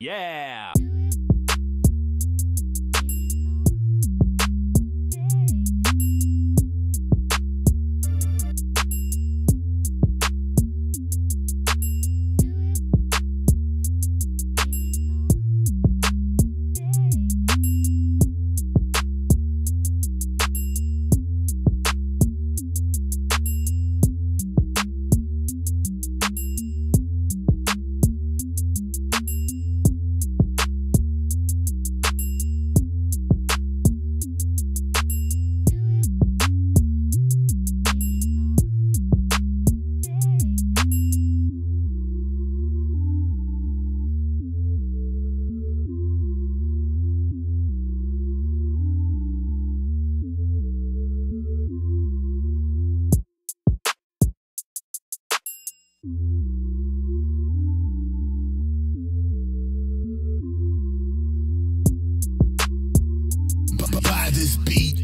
Yeah. this beat.